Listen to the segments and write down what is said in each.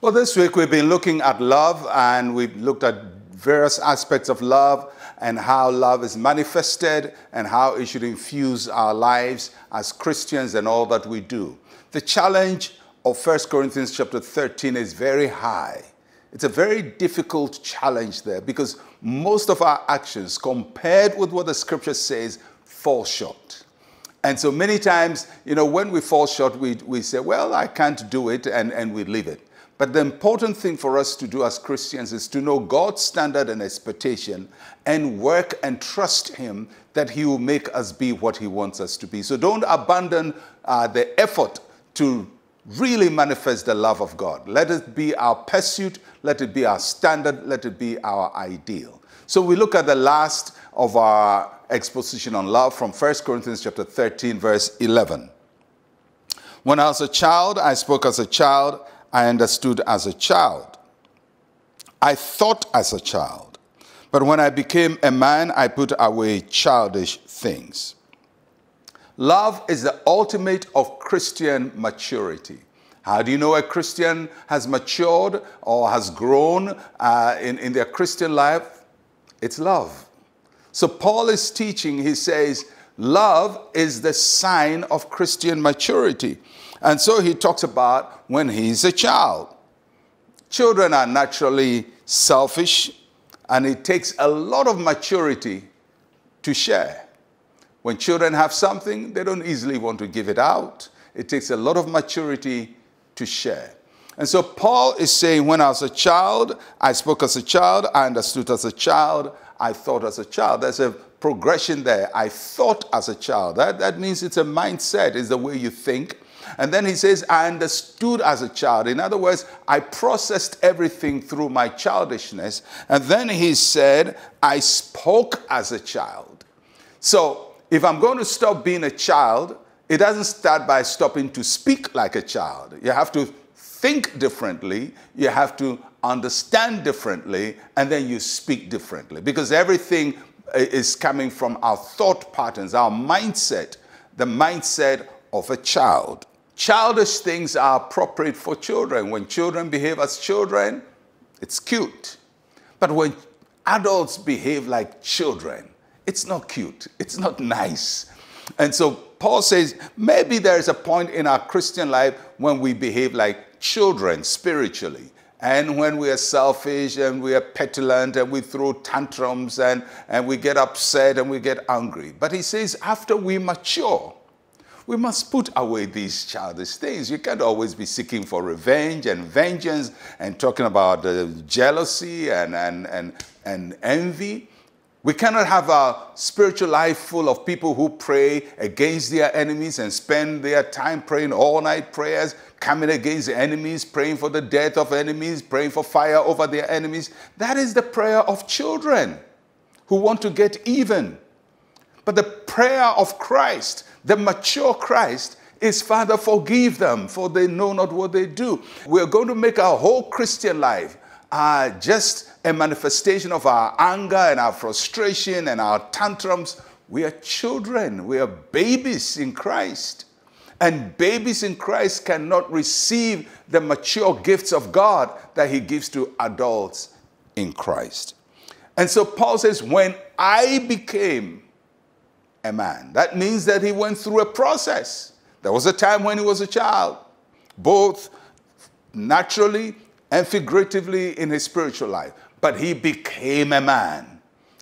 Well, this week we've been looking at love and we've looked at various aspects of love and how love is manifested and how it should infuse our lives as Christians and all that we do. The challenge of 1 Corinthians chapter 13 is very high. It's a very difficult challenge there because most of our actions, compared with what the scripture says, fall short. And so many times, you know, when we fall short, we, we say, well, I can't do it, and, and we leave it. But the important thing for us to do as Christians is to know God's standard and expectation and work and trust Him that He will make us be what He wants us to be. So don't abandon uh, the effort to really manifest the love of God. Let it be our pursuit, let it be our standard, let it be our ideal. So we look at the last of our exposition on love from 1 Corinthians chapter 13 verse 11. When I was a child, I spoke as a child, I understood as a child. I thought as a child. But when I became a man, I put away childish things. Love is the ultimate of Christian maturity. How do you know a Christian has matured or has grown uh, in, in their Christian life? It's love. So Paul is teaching, he says, love is the sign of Christian maturity. And so he talks about when he's a child. Children are naturally selfish, and it takes a lot of maturity to share. When children have something, they don't easily want to give it out. It takes a lot of maturity to share. And so Paul is saying, when I was a child, I spoke as a child, I understood as a child, I thought as a child. There's a progression there. I thought as a child. That, that means it's a mindset, is the way you think. And then he says, I understood as a child. In other words, I processed everything through my childishness. And then he said, I spoke as a child. So if I'm going to stop being a child, it doesn't start by stopping to speak like a child. You have to think differently, you have to understand differently, and then you speak differently. Because everything is coming from our thought patterns, our mindset, the mindset of a child. Childish things are appropriate for children. When children behave as children, it's cute. But when adults behave like children, it's not cute, it's not nice. And so Paul says maybe there is a point in our Christian life when we behave like children spiritually. And when we are selfish and we are petulant and we throw tantrums and, and we get upset and we get angry. But he says, after we mature, we must put away these childish things. You can't always be seeking for revenge and vengeance and talking about uh, jealousy and, and, and, and envy. We cannot have a spiritual life full of people who pray against their enemies and spend their time praying all night prayers, coming against enemies, praying for the death of enemies, praying for fire over their enemies. That is the prayer of children who want to get even. But the prayer of Christ the mature Christ is, Father, forgive them, for they know not what they do. We're going to make our whole Christian life uh, just a manifestation of our anger and our frustration and our tantrums. We are children, we are babies in Christ. And babies in Christ cannot receive the mature gifts of God that He gives to adults in Christ. And so Paul says, When I became a man. That means that he went through a process. There was a time when he was a child, both naturally and figuratively in his spiritual life. But he became a man.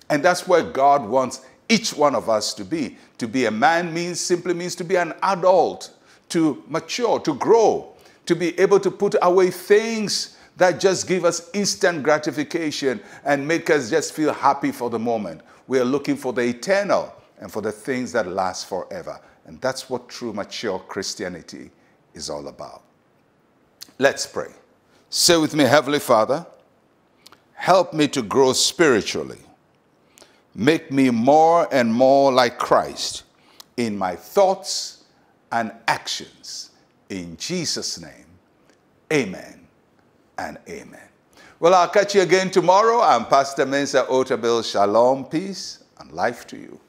And that's where God wants each one of us to be. To be a man means simply means to be an adult, to mature, to grow, to be able to put away things that just give us instant gratification and make us just feel happy for the moment. We are looking for the eternal and for the things that last forever. And that's what true mature Christianity is all about. Let's pray. Say with me, Heavenly Father, help me to grow spiritually. Make me more and more like Christ in my thoughts and actions. In Jesus' name, amen and amen. Well, I'll catch you again tomorrow. I'm Pastor Mensa Otabil. Shalom, peace, and life to you.